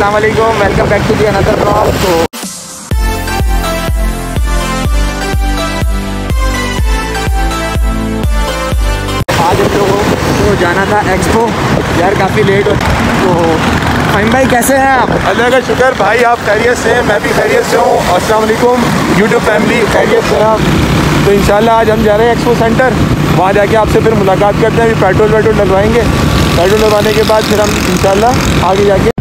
अस्सलाम वालेकुम welcome back to the another blog तो आज हम लोगों को जाना था एक्सपो यार, काफ़ी लेट हो तो फाइम भाई, कैसे हैं आप? अल्लाह का शुक्र, भाई, आप खैरियत से हैं, मैं भी खैरियत से हूँ। अस्सलाम वालेकुम यूट्यूब फैमिली खैरियत से आप तो इंशाल्लाह आज हम जा रहे हैं एक्सपो सेंटर वहाँ जाके आपसे फिर मुलाकात करते हैं, अभी पेट्रोल वेट्रोल डलवाएँगे। पेट्रोल डलवाने के बाद फिर हम इंशाल्लाह आगे जाके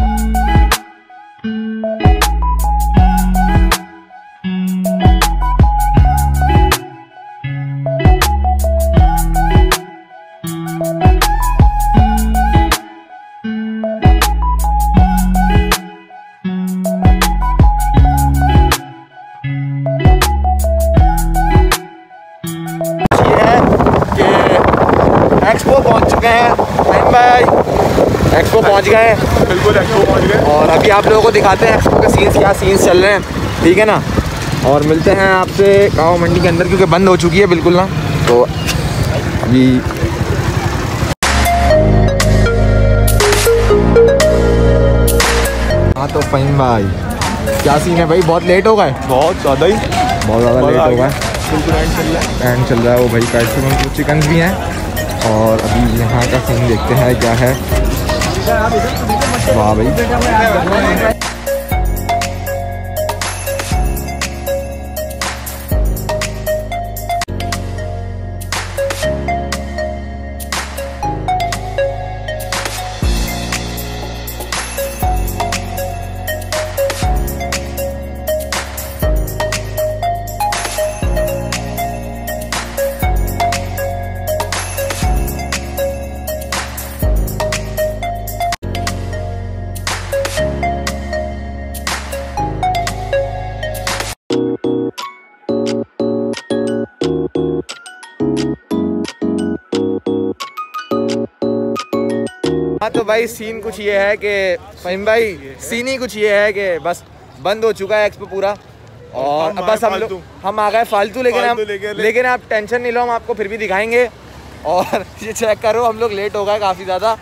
एक्सपो पहुँच चुके हैं। भाई एक्सपो पहुँच गए हैं। बिल्कुल एक्सपो पहुँच गए। और अभी आप लोगों को दिखाते हैं एक्सपो के सीन्स क्या सीन्स चल रहे हैं। ठीक है ना? और मिलते हैं आपसे गाँव मंडी के अंदर क्योंकि बंद हो चुकी है बिल्कुल ना। तो अभी हाँ तो फाइन भाई क्या सीन है भाई? बहुत लेट हो गए। बहुत ज़्यादा ही। बहुत ज़्यादा लेट हो गए। चल रहा है। चल रहा है वो भाई कैसे चिकन भी हैं। और अभी यहाँ का सीन देखते हैं क्या है। वाह भाई। हाँ तो भाई सीन कुछ ये है कि फहीम भाई सीन ही कुछ ये है कि बस बंद हो चुका है एक्सपो पूरा। और अब बस हम लोग हम आ गए फालतू लेकिन हम लेकिन आप टेंशन नहीं लो हम आपको फिर भी दिखाएँगे। और ये चेक करो हम लोग लेट हो गए काफ़ी ज़्यादा।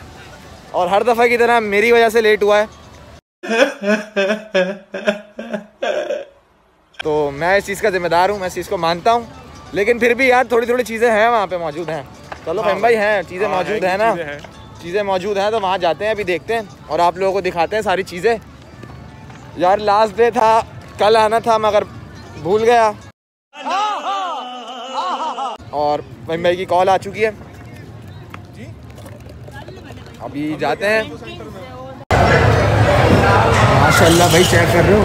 और हर दफ़ा की तरह मेरी वजह से लेट हुआ है। तो मैं इस चीज़ का जिम्मेदार हूँ मैं इस चीज़ को मानता हूँ। लेकिन फिर भी यार थोड़ी थोड़ी चीज़ें हैं वहाँ पे मौजूद हैं। चलो फहीम भाई हैं चीज़ें हाँ, मौजूद हैं, हैं ना? चीज़ें मौजूद हैं तो वहाँ जाते हैं, अभी देखते हैं और आप लोगों को दिखाते हैं सारी चीज़ें। यार लास्ट डे था, कल आना था, मगर भूल गया। और भाई भाई की कॉल आ चुकी है। अभी जाते हैं। माशाल्लाह, भाई चेक कर रहे हो?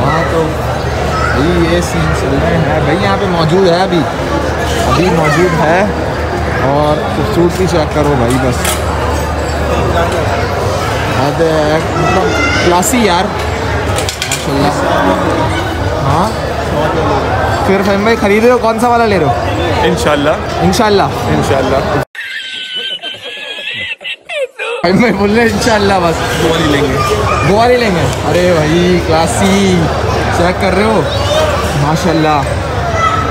हाँ तो भाई, ये सीन चल रहे हैं। भाई, यहाँ पे मौजूद है अभी। अभी मौजूद है। और खूबसूरती चेक करो भाई बस। हद मतलब क्लासी यार। हाँ। फिर फहीम भाई खरीद रहे हो? कौन सा वाला ले रहे हो? इंशाल्लाह। इंशाल्लाह। इंशाल्लाह। फहीम भाई बोल रहे इंशाल्लाह बस। वाली लेंगे। वाली लेंगे। अरे भाई क्लासी चेक कर रहे हो? माशाल्लाह।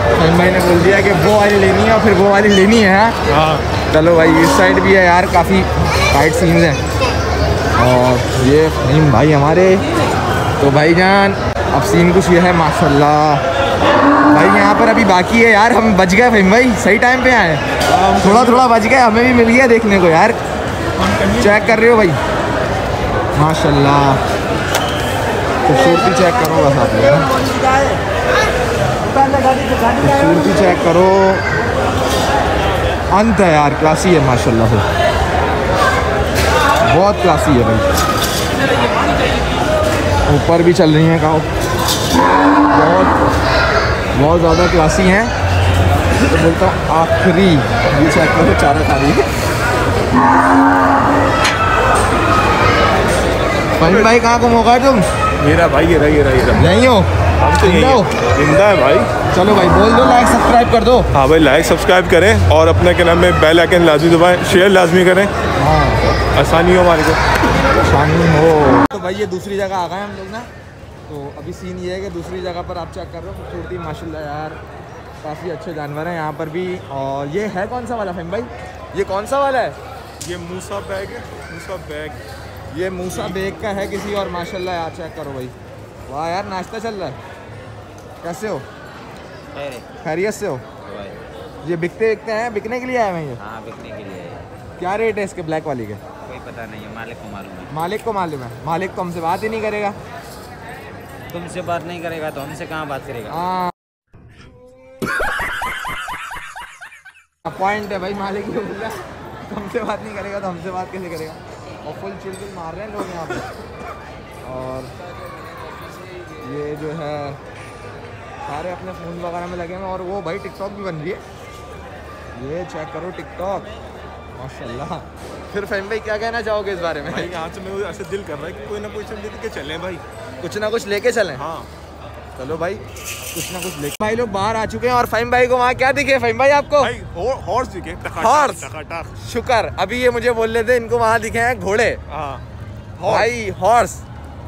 फहीम भाई ने बोल दिया कि वो वाली लेनी है और फिर वो वाली लेनी है हाँ? हाँ। चलो भाई इस साइड भी है यार काफ़ी टाइट सीन्स हैं। और ये फहीम भाई हमारे। तो भाई जान अब सीन कुछ ये है माशाल्लाह। भाई यहाँ पर अभी बाकी है यार हम बच गए फहीम भाई सही टाइम पे आए। थोड़ा थोड़ा बच गए हमें भी मिल गया देखने को यार। चेक कर रहे हो भाई। माशाल्लाह। खूबसूरती चेक करो बस आप लोग। खूबसूरती चेक करो। अंत है यार क्लासी है माशाल्लाह। से बहुत क्लासी है भाई। ऊपर भी चल रही हैं गाँव। बहुत बहुत ज़्यादा क्लासी हैं। तो बोलता हूँ आखिरी ये चेक करो चारा खा रही है। फहीम भाई कहाँ गुम हो गए तुम? मेरा भाई ये रहा ये रहा ये रहा नहीं हो? हम तो यही ज़िंदा हो? हैं। ज़िंदा है भाई। चलो भाई बोल दो लाइक सब्सक्राइब कर दो। हाँ भाई लाइक सब्सक्राइब करें और अपने के नाम में बेल आइकन लाजमी दबाएँ शेयर लाजमी करें। हाँ। आसानी हो हमारे को। शानी हो। तो भाई ये दूसरी जगह आ गए हम लोग ना तो अभी सीन ये है कि दूसरी जगह पर आप चेक कर रहे हो खूबसूरती माशाल्लाह यार काफ़ी अच्छे जानवर हैं यहाँ पर भी। और ये है कौन सा वाला फैम भाई? ये कौन सा वाला है? ये मूसा बैग है मूसा बैग। ये मूसा बैग का है किसी और माशाल्लाह यार चेक करो भाई। वाह यार नाश्ता चल रहा है। कैसे हो? खैरियत से हो? ये बिकते बिकते हैं बिकने के लिए आए हैं ये? हाँ बिकने के लिए है। क्या रेट है इसके ब्लैक वाली के? कोई पता नहीं है मालिक को मालूम है। मालिक को मालूम है। मालिक तो हमसे बात ही नहीं करेगा। तुमसे बात नहीं करेगा तो हमसे कहाँ बात करेगा? हाँ। पॉइंट है भाई मालिक तुमसे बात नहीं करेगा तो हमसे बात कैसे करेगा? और फुल चिलचिल मार रहे हैं लोग यहाँ पे। सारे अपने फ़ोन वगैरह में लगे हैं और वो भाई टिकटॉक भी बन रही है। ये चेक करो टिकटॉक माशाल्लाह। फिर फैम भाई क्या कहना चाहोगे इस बारे में? भाई यहाँ से मैं ऐसे दिल कर रहा है कि कोई ना कोई चल लेके चलें भाई। कुछ ना कुछ लेके चलें? हाँ। चलो भाई कुछ ना कुछ लेके भाई लोग बाहर आ चुके हैं और फाइम भाई को वहाँ क्या दिखे? फाइम भाई आपको? हॉर्स दिखे। हॉर्स? शुक्र अभी ये मुझे बोल रहे थे इनको वहाँ दिखे हैं घोड़े। हाँ। भाई हॉर्स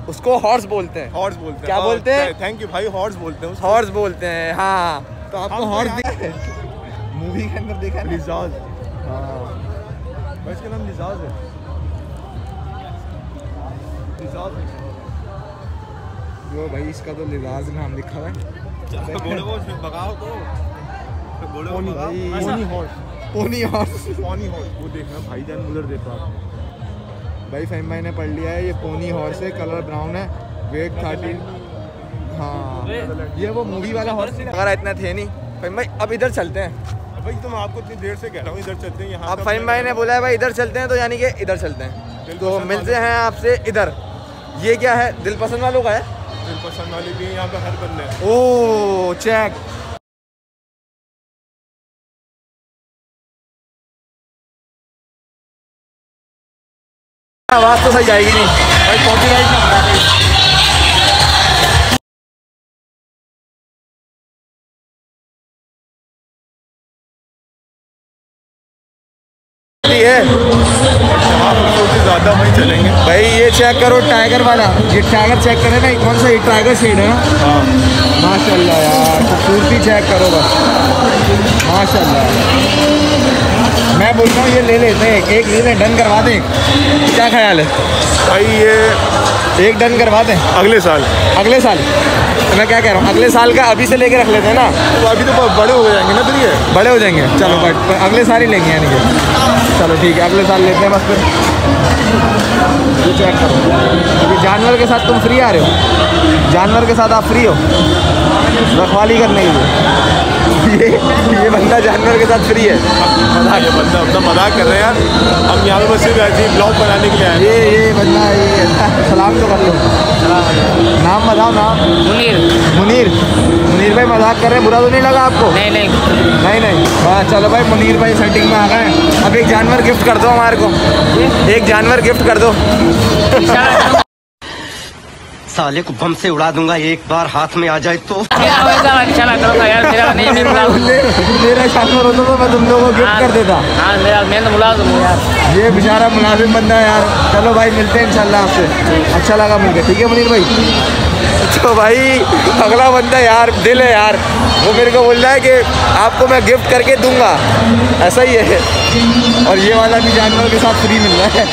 उसको हॉर्स बोलते हैं। हॉर्स बोलते हैं। क्या हाँ, बोलते हैं? थैंक यू भाई हॉर्स बोलते हैं हॉर्स बोलते हैं हाँ। तो आपको हॉर्स तो दिखे मूवी के अंदर देखा है? लिजाज हाँ। भाई इसका नाम लिजाज है। लिजाज जो भाई इसका तो लिबास नाम लिखा है। तो। Pony pony horse pony horse pony horse वो देखना भाईजान मुलर देता है भाई फहीम भाई ने पढ़ लिया है ये पोनी हॉर्स है कलर ब्राउन है वेट थर्टीन हाँ ये वो मूवी वाला हॉर्स अगर इतना थे नहीं। फहीम भाई अब इधर चलते हैं। भाई तो मैं आपको इतनी देर से कह रहा हूँ इधर चलते हैं यहाँ अब पे फहीम भाई ने बोला है भाई इधर चलते हैं तो यानी कि इधर चलते हैं। तो मिलते हैं आपसे इधर। ये क्या है? दिल पसंद वालों का है? दिल पसंद वाले भी यहाँ पे हर बंदे ओ चेक आवाज़ तो सही जाएगी नहीं। भाई ज़्यादा वहीं चलेंगे भाई, ये चेक करो टाइगर वाला। ये टाइगर चेक करें ना कौन सा ये टाइगर शेड है हाँ माशाल्लाह यार, खूबसूरती चेक करो बस। माशाल्लाह। मैं बोल रहा हूँ ये ले लेते हैं एक ले लें डन करवा दें। क्या ख्याल है? भाई ये एक डन करवा दें। अगले साल। अगले साल। मैं क्या कह रहा हूँ अगले साल का अभी से लेके रख लेते हैं ना? तो अभी तो बड़े हो जाएँगे ना फिर ये? बड़े हो जाएँगे। चलो। बट अगले साल ही लेंगे यानी कि। चलो ठीक है अगले साल लेते हैं बस फिर। ये चेक करो। क्योंकि जानवर के साथ तुम फ्री आ रहे हो? जानवर के साथ आप फ्री हो? रखवाली करने के लिए। ये ये बंदा जानवर के साथ फ्री है। मज़ाक। ये बंदा अपना मज़ाक कर रहे हैं यार। हम यहाँ पे बस सिर्फ़ ऐसे ही ब्लॉग बनाने के लिए आए। ये ये बंदा ये सलाम तो कर लो। नाम बताओ नाम। मुनीर। मुनीर। मुनीर भाई मज़ाक कर रहे हैं बुरा तो नहीं लगा आपको? नहीं नहीं। नहीं नहीं। हाँ चलो भाई मुनीर भाई सेटिंग में आ गए अब एक जानवर गिफ्ट कर दो हमारे को। एक जानवर गिफ्ट कर दो। साले को बम से उड़ा दूँगा एक बार हाथ में आ जाए तो। मेरा वैसा अच्छा लग रहा था यार मेरा नहीं नहीं मुलाजिम ले- मेरा जानवर होता तो मैं तुम लोगों को गिफ्ट कर देता। हाँ मैं तो मुलाजिम हूँ यार। ये बेचारा मुलाजिम बंदा है यार। चलो भाई मिलते हैं इंशाल्लाह आपसे। अच्छा लगा मुझे ठीक है मुनीर भाई? तो भाई अगला बंदा यार दिल है यार। वो मेरे को बोल रहा है कि आपको मैं गिफ्ट करके दूँगा। ऐसा ही है। और ये वाला भी जानवर के साथ फ्री मिल रहा है।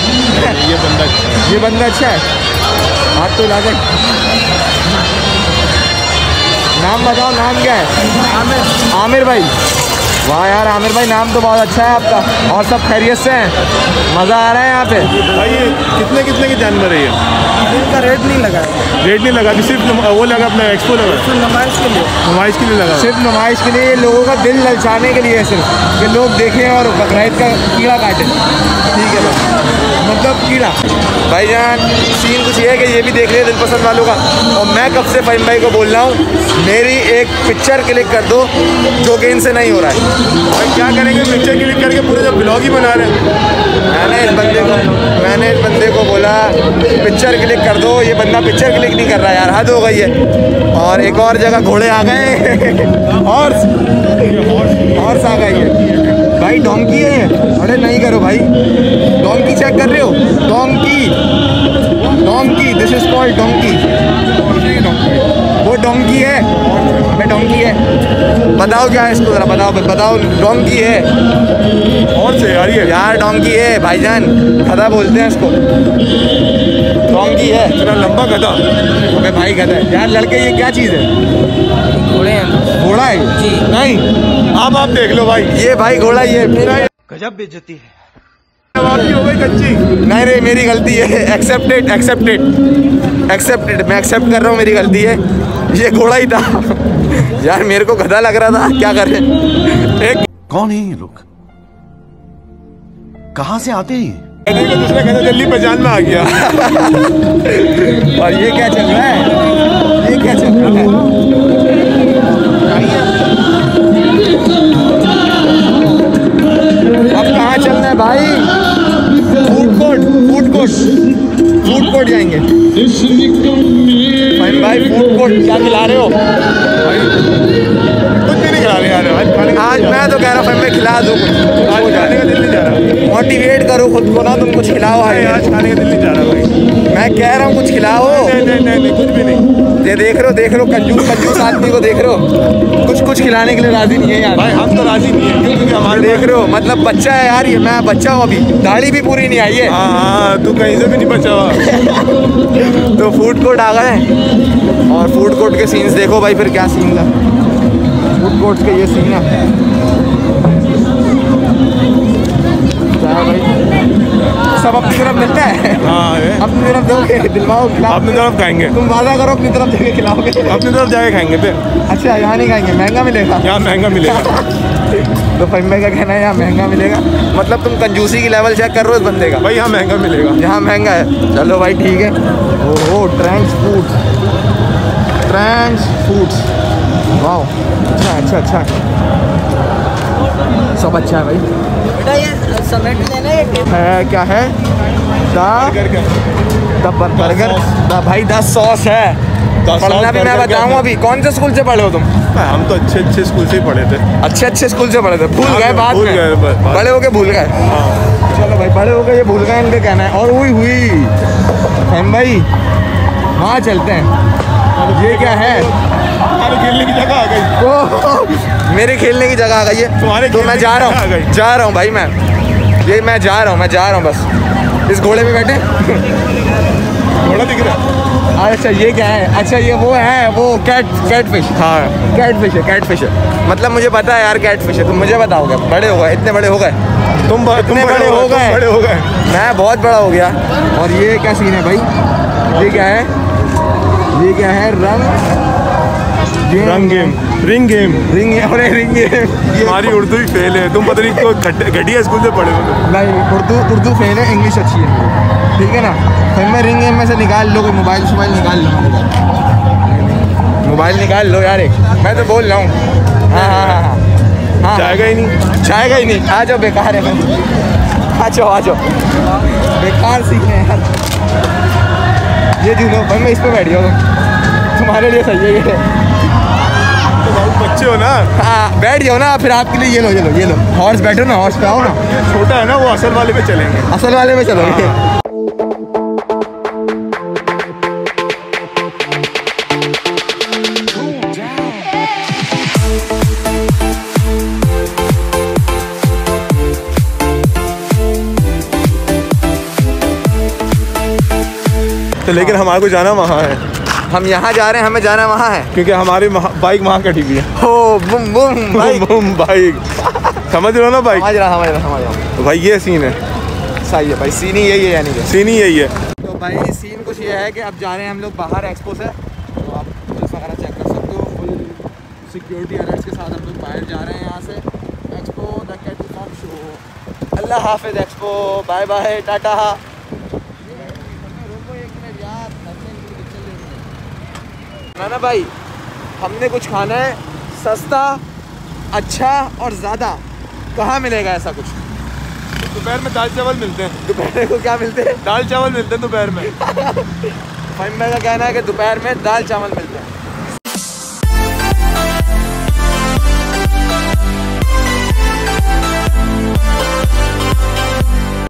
ये बंदा अच्छा ये बंदा अच्छा है। हाथ तो ला दे नाम बताओ नाम क्या है? आमिर। आमिर भाई। वाह यार आमिर भाई नाम तो बहुत अच्छा है आपका। और सब खैरियत से हैं? मज़ा आ रहा है यहाँ पे? भाई ये कितने कितने के जानवर है? ये इनका रेट नहीं लगा रेट नहीं लगा सिर्फ़ वो लगा अपना एक्सपो लगा। नुमाइश के लिए। नुमाइश के लिए लगा। सिर्फ़ नुमाइश के लिए लोगों का दिल ललचाने के लिए है सिर्फ़। कि लोग देखें और बकरीद का कीड़ा काटें। मतलब कीड़ा। भाईजान सीन कुछ ये है कि ये भी देख रहे हैं दिल पसंद वालों का। और मैं कब से फहीम भाई को बोल रहा हूँ मेरी एक पिक्चर क्लिक कर दो जो कि इनसे नहीं हो रहा है। भाई क्या करेंगे पिक्चर क्लिक करके पूरे जब ब्लॉग ही बना रहे हैं? मैंने इस बंदे को मैंने इस बंदे को बोला पिक्चर क्लिक कर दो ये बंदा पिक्चर क्लिक नहीं कर रहा यार हद हो गई है। और एक और जगह घोड़े आ गए। हॉर्स हॉर्स आ गई है। भाई डोंकी है। अरे करो भाई। डोंकी चेक कर रहे हो? Donkey donkey this is called donkey वो डोंकी है। अबे डोंकी है। बताओ क्या है इसको जरा बताओ बताओ डोंकी है। और से यार ये? यार डोंकी है भाईजान। गधा बोलते हैं इसको। डोंकी है। इतना लंबा गधा। अबे भाई गधा है। यार लड़के ये क्या चीज़ है? घोड़े हैं। घोड़ा है? जी। नहीं। आप आप देख लो भाई। ये भाई घोड़ा ये मेरा गजब बेइज्जती है। नहीं नहीं मेरी गलती है। एक्सेप्टेड एक्सेप्टेड एक्सेप्टेड मैं एक्सेप्ट कर रहा हूँ मेरी गलती है। ये घोड़ा ही था। यार मेरे को गधा लग रहा था। क्या करें एक कौन है ये लोग? कहाँ से आते हैं ये? दूसरा गधा जल्दी पहचान में आ गया। और ये क्या चल रहा है? ये क्या चल रहा है? क्या खिला रहे हो? कुछ भी नहीं खिला रहे यार आज खाने आज मैं तो कह रहा हूँ मैं खिला दूँ कुछ। आज खाने का दिल नहीं जा रहा मोटिवेट करो खुद को ना तुम कुछ खिलाओ आज। खाने का दिल नहीं जा रहा भाई। मैं कह रहा हूँ कुछ खिलाओ। नहीं नहीं नहीं कुछ भी नहीं। ये देख रहे हो देख रहे हो कंजूस कंजूस आदमी को देख रहे हो। कुछ कुछ खिलाने के लिए राज़ी नहीं है यार। भाई हम तो राज़ी नहीं है क्योंकि हमारे देख रहे हो मतलब बच्चा है यार ये मैं बच्चा हूँ अभी। दाढ़ी भी पूरी नहीं आई है। हाँ हाँ तू कहीं से भी नहीं बचा हुआ। तो फ़ूड कोर्ट आ गए। और फ़ूड कोर्ट के सीन्स देखो भाई फिर क्या सीन था। फ़ूड कोर्ट के ये सीन है। सब अपनी तरफ़ मिलता है। हाँ अपनी तरफ़ दोगे दिलवाओ खिलाओ। अपनी तरफ़ खाएँगे। तुम वादा करो अपनी तरफ़ देके खिलाओगे। अपनी तरफ़ जाके खाएँगे थे अच्छा यहाँ नहीं खाएँगे महँगा मिलेगा। यहाँ महँगा मिलेगा। तो फंबे का कहना है यहाँ महँगा मिलेगा? मतलब तुम कंजूसी की लेवल चेक कर रहे हो इस बंदे का? भाई यहाँ महँगा मिलेगा। यहाँ महँगा है। चलो भाई ठीक है। ओहो ट्रैंक्स फ़ूड ट्रैंक्स फूड्स वाह अच्छा अच्छा अच्छा। सब अच्छा है भाई। समेट है क्या है? दा द बर्गर द भाई दस सॉस है। पढ़ना भी मैं बताऊँ अभी कौन से स्कूल से पढ़े हो तुम? हम तो अच्छे अच्छे स्कूल से ही पढ़े थे। अच्छे अच्छे स्कूल से पढ़े थे। भूल हाँ, गए बाद भूल में। गए, बड़े होके भूल गए। हाँ। चलो भाई बड़े हो गए ये भूल गए इनका कहना है। और हुई हुई। हम भाई वहाँ चलते हैं। ये क्या है? हमारे खेलने की जगह आ गई। मेरे खेलने की जगह आ गई है। तो मैं जा रहा हूँ। जा रहा हूँ भाई मैं। ये मैं जा रहा हूँ मैं जा रहा हूँ बस। इस घोड़े पे बैठे। घोड़ा दिख रहा है। अच्छा ये क्या है? अच्छा ये वो है वो कैट कैट फ़िश हाँ। कैट फ़िश है कैट फ़िश है। मतलब मुझे पता है यार कैट फ़िश है। तुम मुझे बताओगे बड़े हो गए इतने बड़े हो गए। तुम इतने बड़े हो गए। बड़े हो गए। मैं बहुत बड़ा हो गया। और ये क्या सीन है भाई? ये क्या है? ये क्या है? रंग। रंग गेम रिंग गेम रिंग अरे रिंग गेम तुम्हारी उर्दू ही फेल है। तुम पता नहीं को घटिया स्कूल से पढ़े हो नहीं उर्दू उर्दू फेल है इंग्लिश अच्छी है। ठीक है ना? फिर मैं रिंग गेम में से निकाल लो कोई मोबाइल शोबाइल निकाल लो। मोबाइल निकाल लो यार एक। मैं तो बोल रहा हूँ। हाँ हाँ हाँ हाँ। हाँ जाएगा ही। नहीं। जाएगा ही नहीं। आ जाओ बेकार है आ जाओ आ जाओ। बेकार सीखने हैं यार। ये झूलो भाई मैं इस पर बैठ जाऊँ तुम्हारे लिए सही है ये। बच्चे हो ना। हाँ बैठ जाओ ना फिर आपके लिए ये लो ये लो ये लो। हॉर्स बैठो ना हॉर्स पे आओ ना। छोटा है ना वो असल वाले पे चलेंगे। असल वाले में चलो। तो लेकिन हमारे को जाना वहाँ है। हम यहाँ जा रहे हैं हमें जाना वहाँ है। क्योंकि हमारी बाइक वहाँ कटी हुई है। हो बुम बुम भाई बूम बाइक। समझ रहे हो ना बाइक? समझ रहा समझ रहा समझ रहा तो भाई ये सीन है। सही है भाई सीन ही यही है यानी कि। सीन ही यही है। तो भाई सीन कुछ ये है कि अब जा रहे हैं हम लोग बाहर एक्सपो से। तो आप पुलिस वगैरह चेक कर सकते हो फुल सिक्योरिटी अलर्ट्स के साथ हम लोग बाहर जा रहे हैं यहाँ से। एक्सपो द फार्म शो अल्लाह हाफिज एक्सपो बाय बाय टाटा। ना भाई हमने कुछ खाना है सस्ता अच्छा और ज़्यादा। कहाँ मिलेगा ऐसा कुछ? दोपहर में दाल चावल मिलते हैं। दोपहर को क्या मिलते हैं? दाल चावल मिलते हैं दोपहर में। भाई मेरा कहना है कि दोपहर में दाल चावल मिलते हैं।